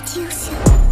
你听下。